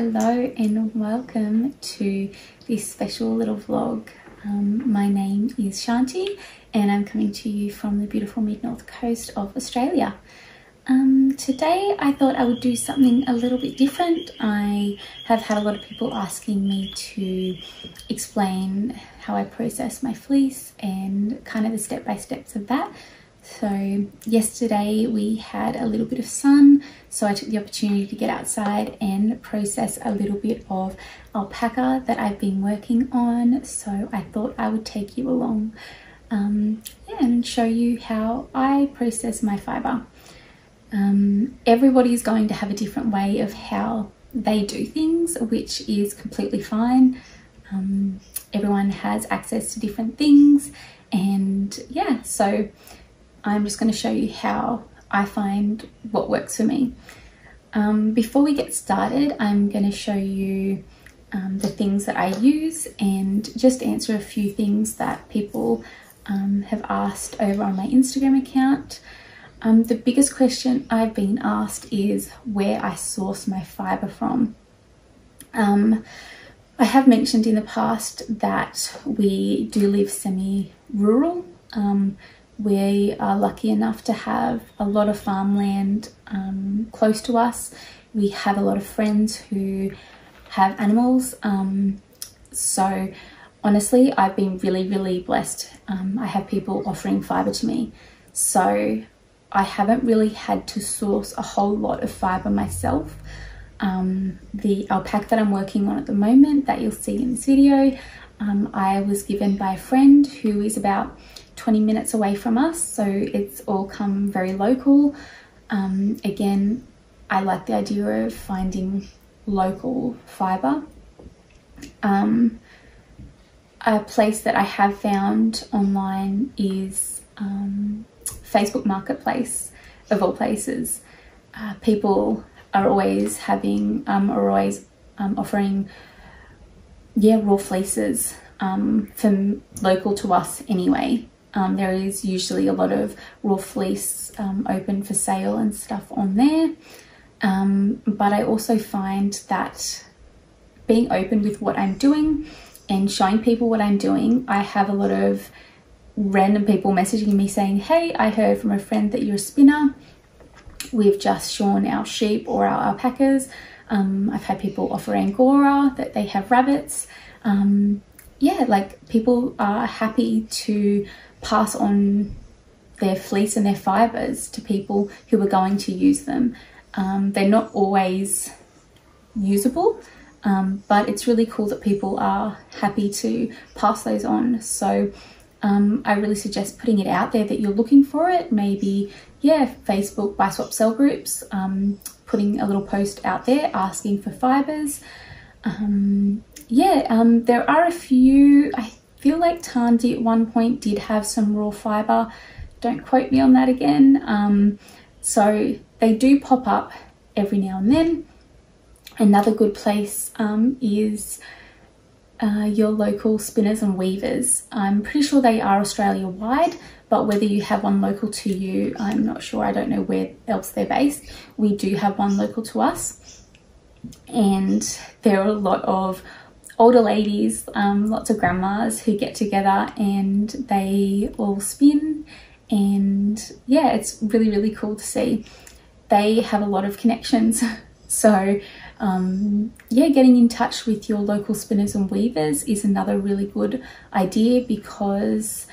Hello and welcome to this special little vlog. Um, my name is Shanti and I'm coming to you from the beautiful mid-north coast of Australia. Um, today I thought I would do something a little bit different. I have had a lot of people asking me to explain how I process my fleece and kind of the step-by-steps of that. So yesterday we had a little bit of sun, so I took the opportunity to get outside and process a little bit of alpaca that I've been working on. So I thought I would take you along um, and show you how I process my fiber. Um, everybody's going to have a different way of how they do things, which is completely fine. Um, everyone has access to different things and yeah, so I'm just going to show you how I find what works for me. Um, before we get started, I'm going to show you um, the things that I use and just answer a few things that people um, have asked over on my Instagram account. Um, the biggest question I've been asked is where I source my fibre from. Um, I have mentioned in the past that we do live semi-rural. Um, we are lucky enough to have a lot of farmland um, close to us. We have a lot of friends who have animals. Um, so honestly, I've been really, really blessed. Um, I have people offering fibre to me. So I haven't really had to source a whole lot of fibre myself. Um, the alpaca that I'm working on at the moment that you'll see in this video, um, I was given by a friend who is about 20 minutes away from us so it's all come very local. Um, again I like the idea of finding local fibre. Um, a place that I have found online is um, Facebook Marketplace of all places. Uh, people are always having um, are always um, offering yeah raw fleeces um, from local to us anyway um, there is usually a lot of raw fleece um, open for sale and stuff on there. Um, but I also find that being open with what I'm doing and showing people what I'm doing, I have a lot of random people messaging me saying, hey, I heard from a friend that you're a spinner. We've just shorn our sheep or our alpacas. Um, I've had people offer Angora that they have rabbits. Um, yeah, like people are happy to pass on their fleece and their fibres to people who are going to use them. Um, they're not always usable, um, but it's really cool that people are happy to pass those on. So um, I really suggest putting it out there that you're looking for it. Maybe, yeah, Facebook buy swap sell groups, um, putting a little post out there asking for fibres. Um, yeah, um, there are a few, I feel like Tandy at one point did have some raw fibre. Don't quote me on that again. Um, so they do pop up every now and then. Another good place um, is uh, your local spinners and weavers. I'm pretty sure they are Australia wide, but whether you have one local to you, I'm not sure. I don't know where else they're based. We do have one local to us. And there are a lot of older ladies, um, lots of grandmas who get together and they all spin and yeah, it's really, really cool to see. They have a lot of connections. So um, yeah, getting in touch with your local spinners and weavers is another really good idea because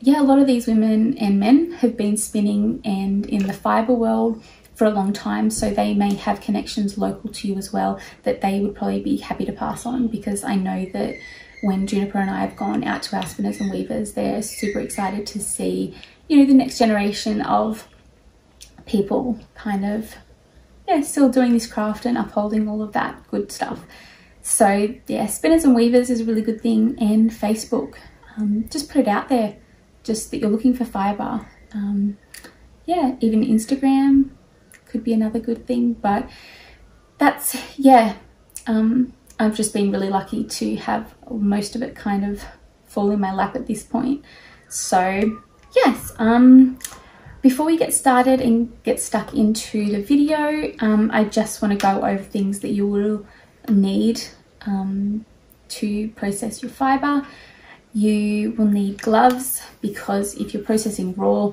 yeah, a lot of these women and men have been spinning and in the fibre world for a long time so they may have connections local to you as well that they would probably be happy to pass on because I know that when Juniper and I have gone out to our spinners and weavers they're super excited to see you know the next generation of people kind of yeah still doing this craft and upholding all of that good stuff. So yeah spinners and weavers is a really good thing and Facebook. Um, just put it out there just that you're looking for fibre. Um, yeah even Instagram could be another good thing. But that's, yeah, um, I've just been really lucky to have most of it kind of fall in my lap at this point. So yes, um, before we get started and get stuck into the video, um, I just want to go over things that you will need um, to process your fiber. You will need gloves because if you're processing raw,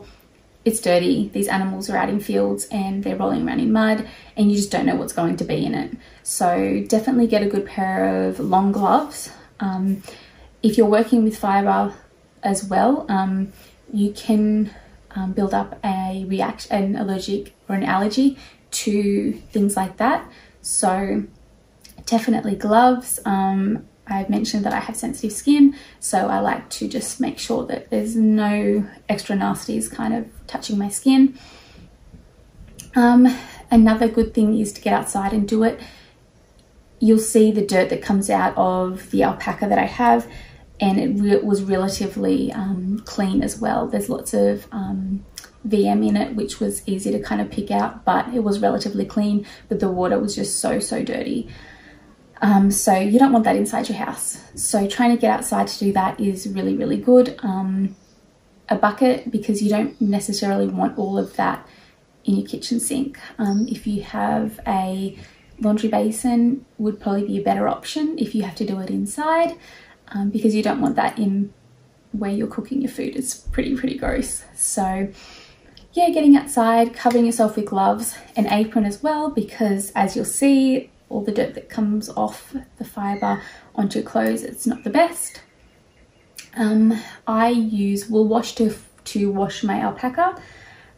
it's dirty. These animals are out in fields and they're rolling around in mud and you just don't know what's going to be in it. So definitely get a good pair of long gloves. Um, if you're working with fiber as well, um, you can um, build up a reaction, an allergic or an allergy to things like that. So definitely gloves. Um, I've mentioned that I have sensitive skin, so I like to just make sure that there's no extra nasties kind of touching my skin. Um, another good thing is to get outside and do it. You'll see the dirt that comes out of the alpaca that I have and it re was relatively um, clean as well. There's lots of um, VM in it, which was easy to kind of pick out, but it was relatively clean, but the water was just so, so dirty. Um, so you don't want that inside your house. So trying to get outside to do that is really, really good. Um, a bucket, because you don't necessarily want all of that in your kitchen sink. Um, if you have a laundry basin would probably be a better option if you have to do it inside um, because you don't want that in where you're cooking your food. It's pretty, pretty gross. So yeah, getting outside, covering yourself with gloves, an apron as well, because as you'll see, all the dirt that comes off the fibre onto your clothes, it's not the best. Um, I use wool wash to, to wash my alpaca.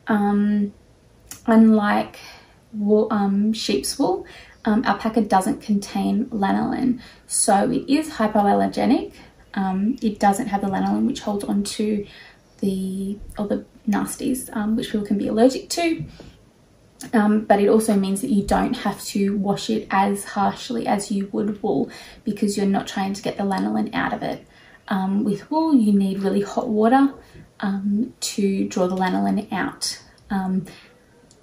Um, unlike wool, um, sheep's wool, um, alpaca doesn't contain lanolin, so it is hypoallergenic. Um, it doesn't have the lanolin which holds onto the or the nasties um, which people can be allergic to. Um, but it also means that you don't have to wash it as harshly as you would wool because you're not trying to get the lanolin out of it. Um, with wool, you need really hot water um, to draw the lanolin out. Um,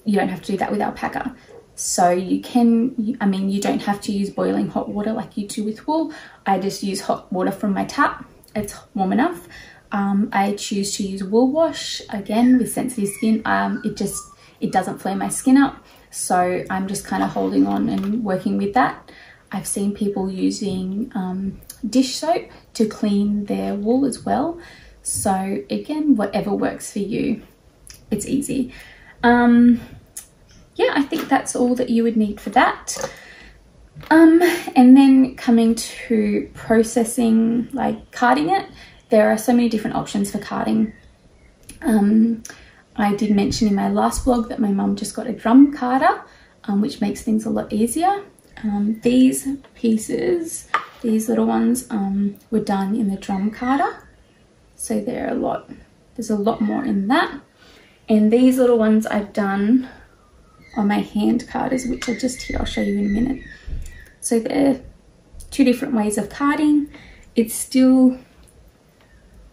you don't have to do that with alpaca. So you can, I mean, you don't have to use boiling hot water like you do with wool. I just use hot water from my tap. It's warm enough. Um, I choose to use wool wash again with sensitive skin. Um, it just, it doesn't flare my skin up. So I'm just kind of holding on and working with that. I've seen people using um, dish soap to clean their wool as well. So again, whatever works for you, it's easy. Um, yeah, I think that's all that you would need for that. Um, and then coming to processing, like carding it, there are so many different options for carding. Um, I did mention in my last vlog that my mum just got a drum carder, um, which makes things a lot easier. Um, these pieces, these little ones, um, were done in the drum carder. So they're a lot, there's a lot more in that. And these little ones I've done on my hand carders, which are just here. I'll show you in a minute. So there are two different ways of carding. It still,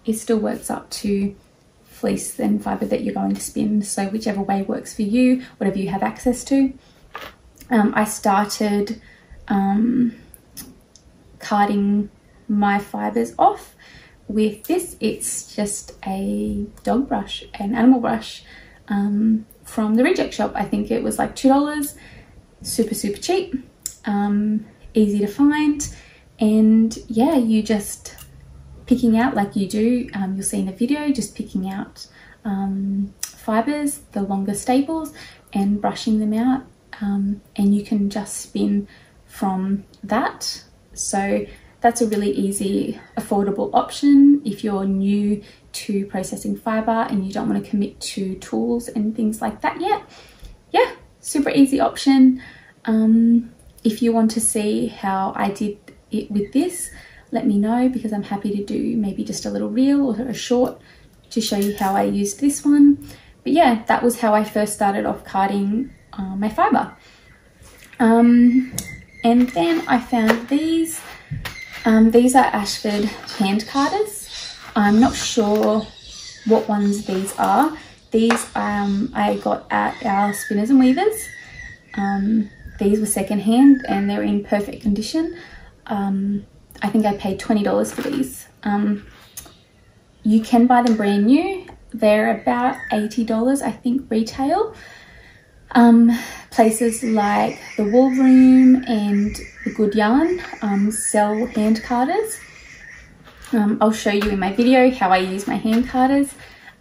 it still works up to fleece and fibre that you're going to spin. So whichever way works for you, whatever you have access to. Um, I started um, carding my fibres off with this. It's just a dog brush, an animal brush. Um, from the reject shop. I think it was like $2, super, super cheap, um, easy to find. And yeah, you just picking out like you do, um, you'll see in the video, just picking out um, fibers, the longer staples and brushing them out. Um, and you can just spin from that. So that's a really easy, affordable option if you're new to processing fiber and you don't want to commit to tools and things like that yet. Yeah, super easy option. Um, if you want to see how I did it with this, let me know because I'm happy to do maybe just a little reel or a short to show you how I used this one. But yeah, that was how I first started off carding uh, my fiber. Um, and then I found these um, these are Ashford hand carders. I'm not sure what ones these are. These um, I got at our Spinners and Weavers. Um, these were secondhand and they're in perfect condition. Um, I think I paid $20 for these. Um, you can buy them brand new. They're about $80, I think, retail. Um, places like the Wool Room and the Good Yarn um, sell hand carders. Um, I'll show you in my video how I use my hand carders.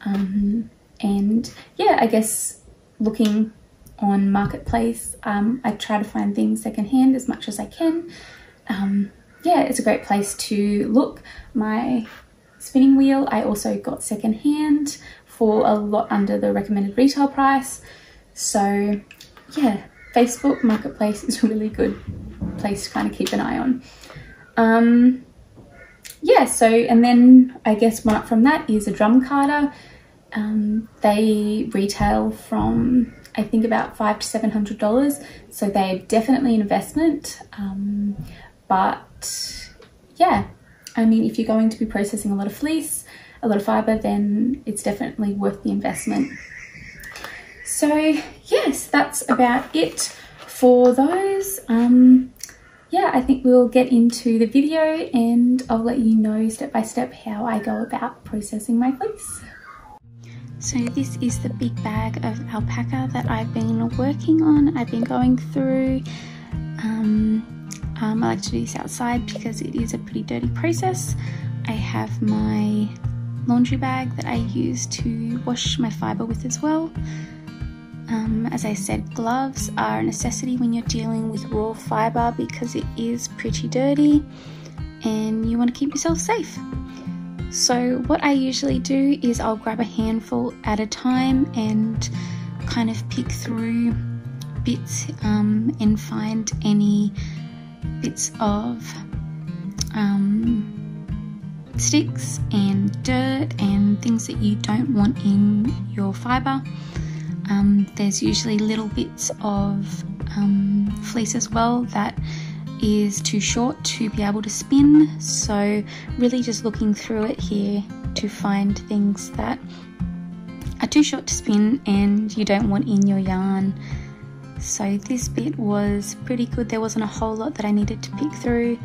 Um, and yeah, I guess looking on Marketplace, um, I try to find things secondhand as much as I can. Um, yeah, it's a great place to look. My spinning wheel I also got secondhand for a lot under the recommended retail price. So yeah, Facebook Marketplace is a really good place to kind of keep an eye on. Um, yeah, so, and then I guess one up from that is a drum carder. Um, they retail from, I think about five to seven hundred dollars. So they're definitely an investment. Um, but yeah, I mean, if you're going to be processing a lot of fleece, a lot of fiber, then it's definitely worth the investment. So yes, that's about it for those. Um, yeah, I think we'll get into the video and I'll let you know step by step how I go about processing my fleece. So this is the big bag of alpaca that I've been working on. I've been going through. Um, um, I like to do this outside because it is a pretty dirty process. I have my laundry bag that I use to wash my fibre with as well. Um, as I said, gloves are a necessity when you're dealing with raw fibre because it is pretty dirty and you want to keep yourself safe. So, what I usually do is I'll grab a handful at a time and kind of pick through bits um, and find any bits of um, sticks and dirt and things that you don't want in your fibre. Um, there's usually little bits of um, fleece as well that is too short to be able to spin. So really just looking through it here to find things that are too short to spin and you don't want in your yarn. So this bit was pretty good. There wasn't a whole lot that I needed to pick through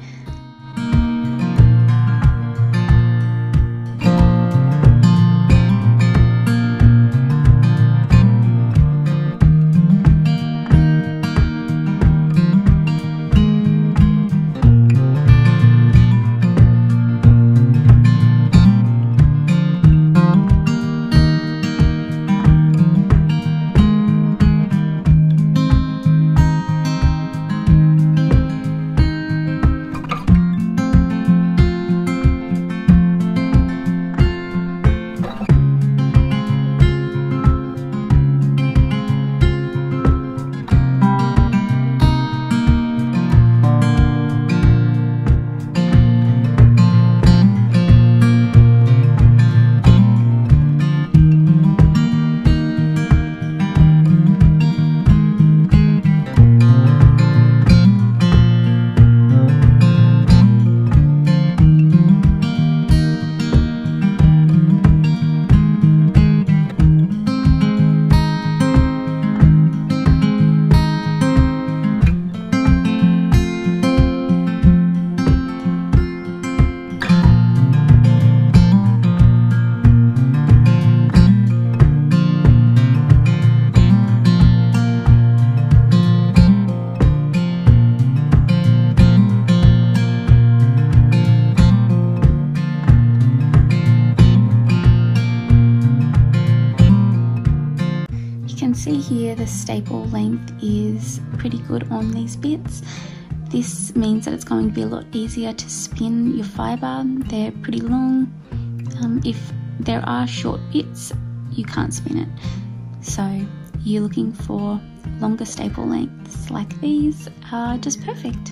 these bits. This means that it's going to be a lot easier to spin your fibre. They're pretty long. Um, if there are short bits, you can't spin it. So you're looking for longer staple lengths like these are just perfect.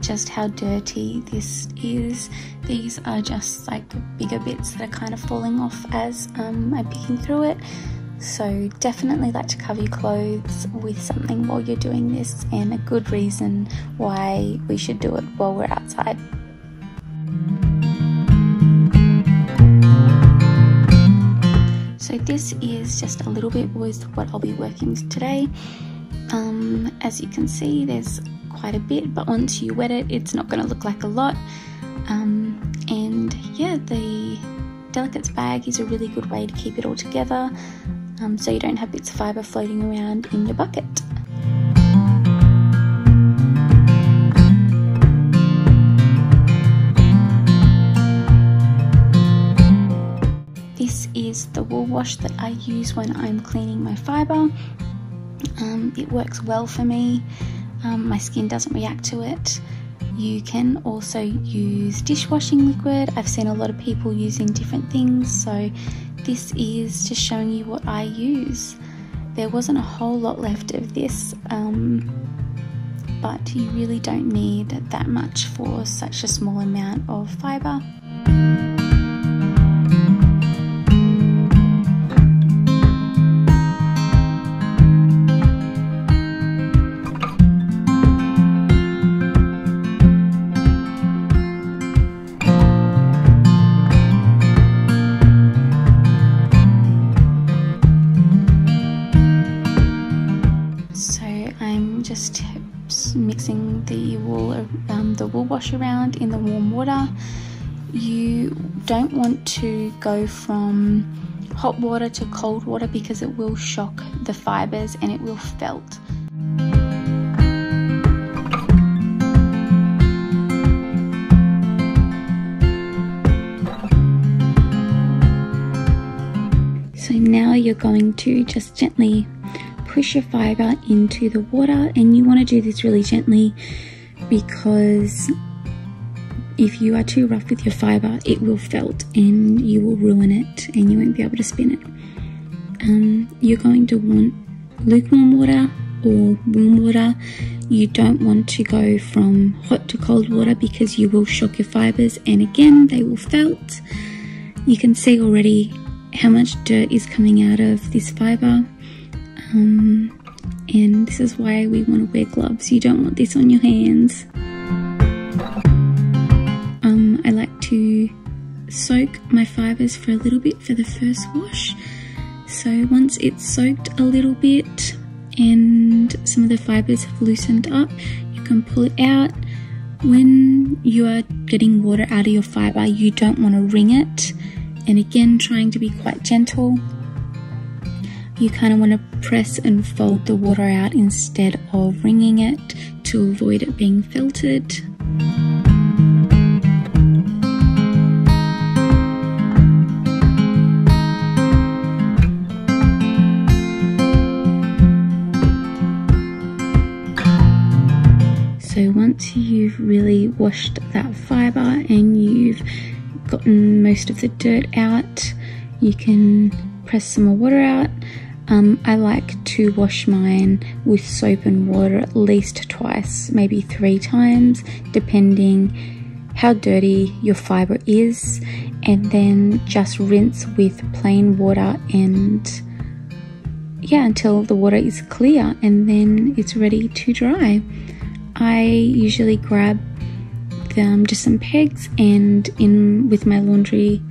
Just how dirty this is. These are just like bigger bits that are kind of falling off as um, I'm picking through it. So definitely like to cover your clothes with something while you're doing this and a good reason why we should do it while we're outside. So this is just a little bit with what I'll be working with today. Um, as you can see, there's quite a bit, but once you wet it, it's not going to look like a lot. Um, and yeah, the Delicates bag is a really good way to keep it all together um, so you don't have bits of fibre floating around in your bucket. This is the wool wash that I use when I'm cleaning my fibre. Um, it works well for me. Um, my skin doesn't react to it. You can also use dishwashing liquid. I've seen a lot of people using different things, so this is just showing you what I use. There wasn't a whole lot left of this, um, but you really don't need that much for such a small amount of fibre. Water. You don't want to go from hot water to cold water because it will shock the fibres and it will felt. So now you're going to just gently push your fibre into the water and you want to do this really gently because if you are too rough with your fibre it will felt and you will ruin it and you won't be able to spin it. Um, you're going to want lukewarm water or warm water. You don't want to go from hot to cold water because you will shock your fibres and again they will felt. You can see already how much dirt is coming out of this fibre um, and this is why we want to wear gloves. You don't want this on your hands. Soak my fibres for a little bit for the first wash. So once it's soaked a little bit and some of the fibres have loosened up, you can pull it out. When you are getting water out of your fibre, you don't want to wring it. And again, trying to be quite gentle you kind of want to press and fold the water out instead of wringing it to avoid it being filtered. Once you've really washed that fibre and you've gotten most of the dirt out, you can press some more water out um, I like to wash mine with soap and water at least twice, maybe three times, depending how dirty your fibre is, and then just rinse with plain water and yeah, until the water is clear and then it's ready to dry. I usually grab them just some pegs and in with my laundry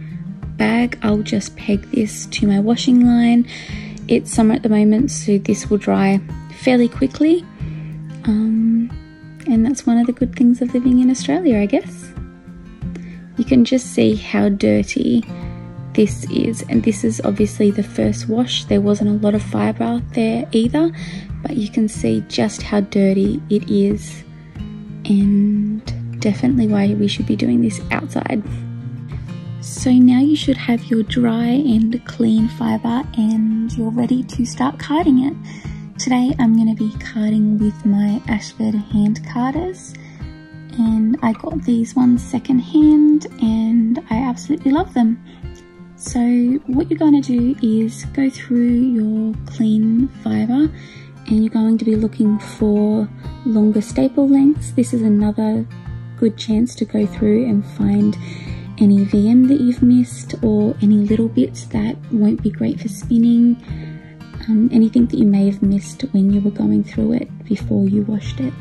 bag I'll just peg this to my washing line it's summer at the moment, so this will dry fairly quickly. Um, and that's one of the good things of living in Australia, I guess. You can just see how dirty this is, and this is obviously the first wash. There wasn't a lot of fibre out there either, but you can see just how dirty it is, and definitely why we should be doing this outside. So now you should have your dry and clean fibre and you're ready to start carding it. Today I'm going to be carding with my Ashford hand carders and I got these ones second hand and I absolutely love them. So what you're going to do is go through your clean fibre and you're going to be looking for longer staple lengths. This is another good chance to go through and find any VM that you've missed or any little bits that won't be great for spinning. Um, anything that you may have missed when you were going through it before you washed it.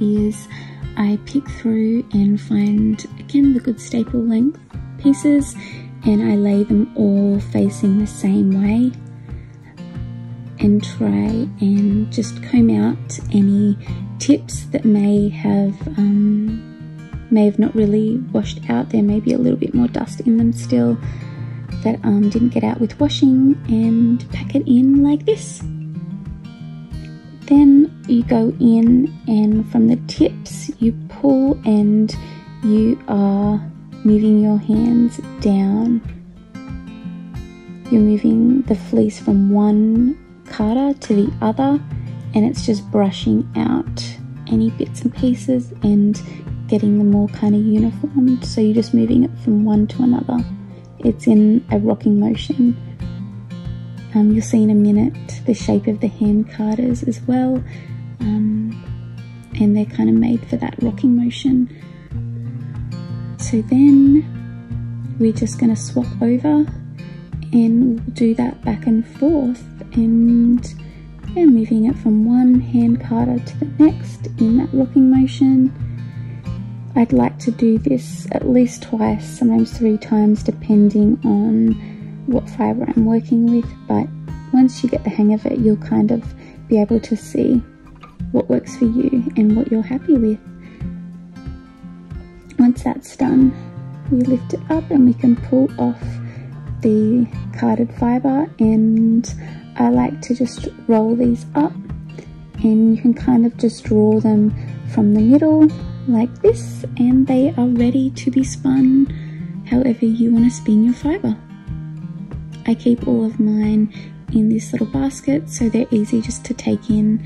Is I pick through and find again the good staple length pieces and I lay them all facing the same way and try and just comb out any tips that may have um, may have not really washed out. There may be a little bit more dust in them still that um, didn't get out with washing and pack it in like this then you go in and from the tips you pull and you are moving your hands down. You're moving the fleece from one carder to the other and it's just brushing out any bits and pieces and getting them all kind of uniformed. So you're just moving it from one to another. It's in a rocking motion. Um, you'll see in a minute the shape of the hand carders as well. Um, and they're kind of made for that rocking motion. So then we're just going to swap over and we'll do that back and forth and yeah, moving it from one hand carder to the next in that rocking motion. I'd like to do this at least twice, sometimes three times depending on what fibre I'm working with, but once you get the hang of it, you'll kind of be able to see what works for you and what you're happy with. Once that's done, we lift it up and we can pull off the carded fibre and I like to just roll these up and you can kind of just draw them from the middle like this and they are ready to be spun however you want to spin your fibre. I keep all of mine in this little basket so they're easy just to take in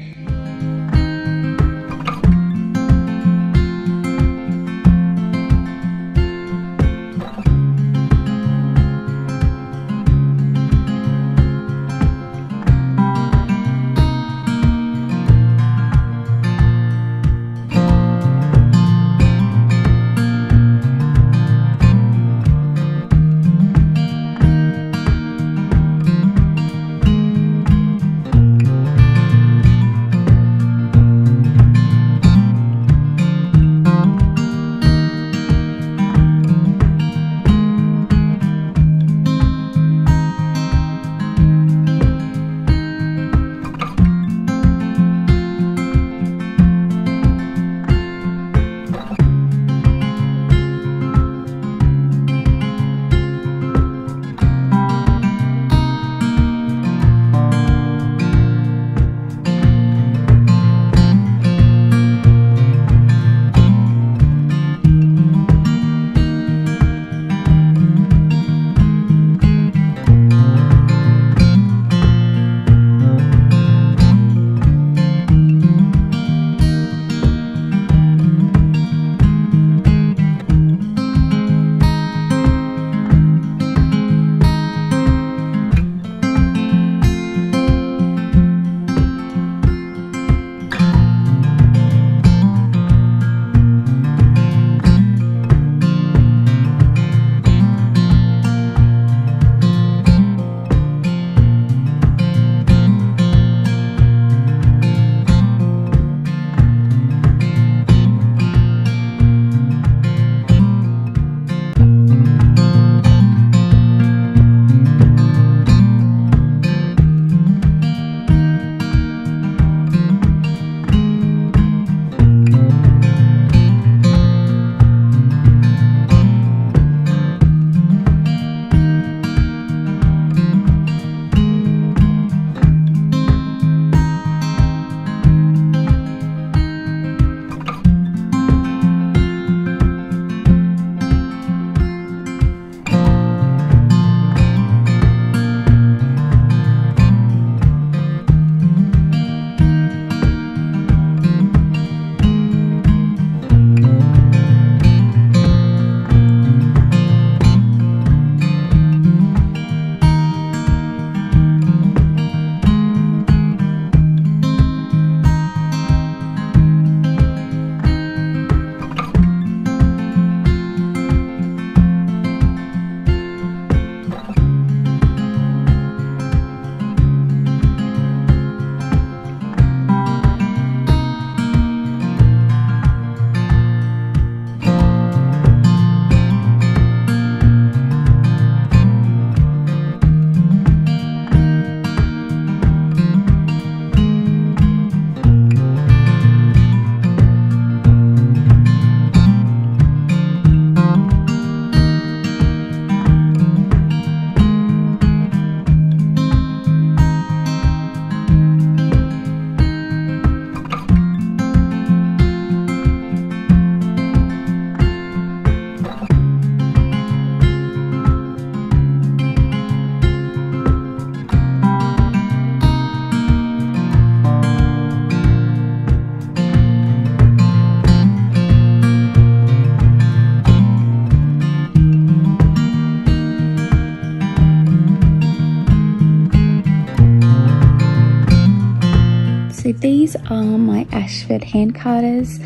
these are my Ashford hand carders.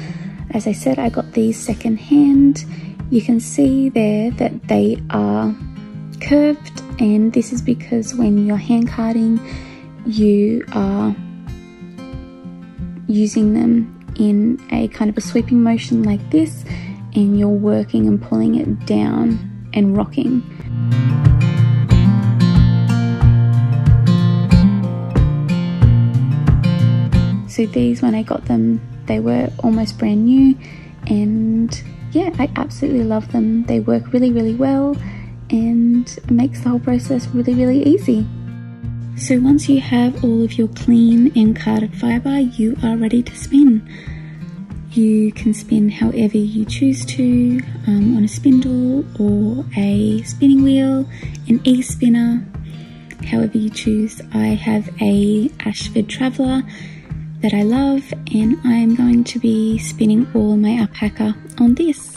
As I said, I got these second hand. You can see there that they are curved and this is because when you're hand carding you are using them in a kind of a sweeping motion like this and you're working and pulling it down and rocking. So these, when I got them, they were almost brand new and yeah, I absolutely love them. They work really, really well and makes the whole process really, really easy. So once you have all of your clean and carded fibre, you are ready to spin. You can spin however you choose to um, on a spindle or a spinning wheel, an e-spinner, however you choose. I have a Ashford Traveller that I love and I'm going to be spinning all my alpaca on this.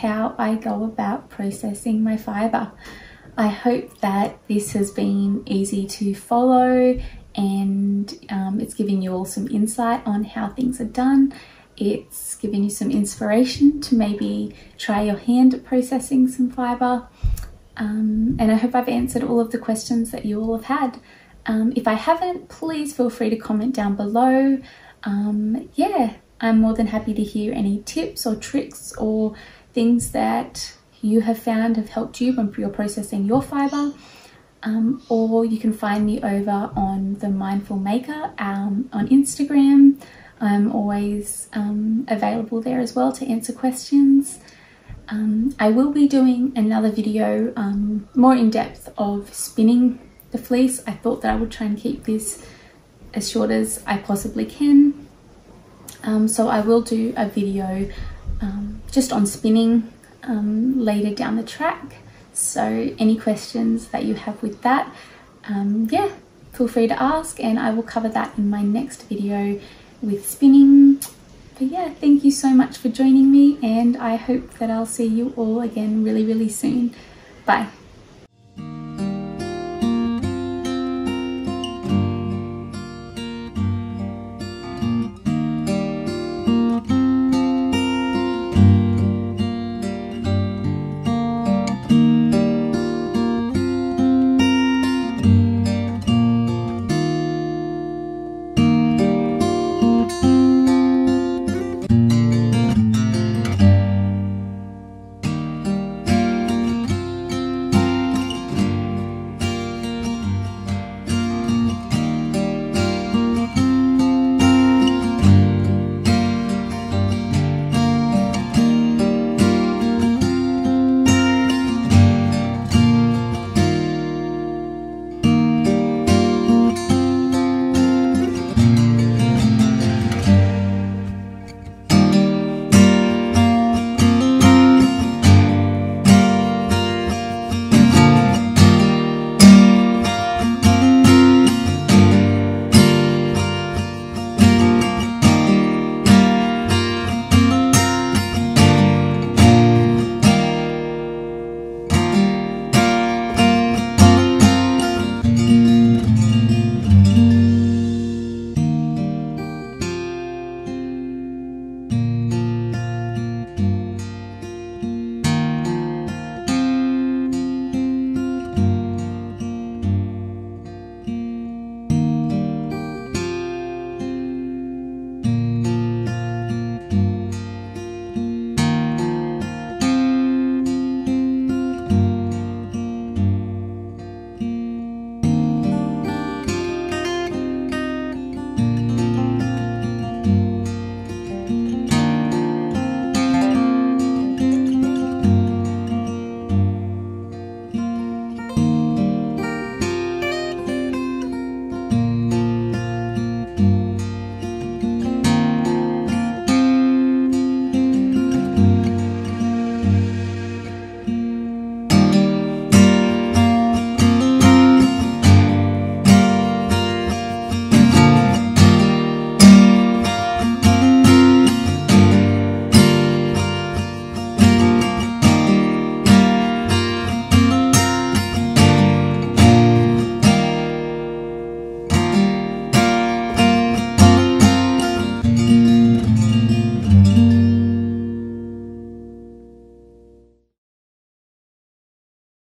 How I go about processing my fibre. I hope that this has been easy to follow and um, it's giving you all some insight on how things are done. It's giving you some inspiration to maybe try your hand at processing some fibre. Um, and I hope I've answered all of the questions that you all have had. Um, if I haven't, please feel free to comment down below. Um, yeah, I'm more than happy to hear any tips or tricks or things that you have found have helped you when you're processing your fibre. Um, or you can find me over on the Mindful Maker um, on Instagram. I'm always um, available there as well to answer questions. Um, I will be doing another video um, more in depth of spinning the fleece. I thought that I would try and keep this as short as I possibly can. Um, so I will do a video just on spinning um, later down the track. So any questions that you have with that, um, yeah, feel free to ask and I will cover that in my next video with spinning. But yeah, thank you so much for joining me and I hope that I'll see you all again really, really soon. Bye.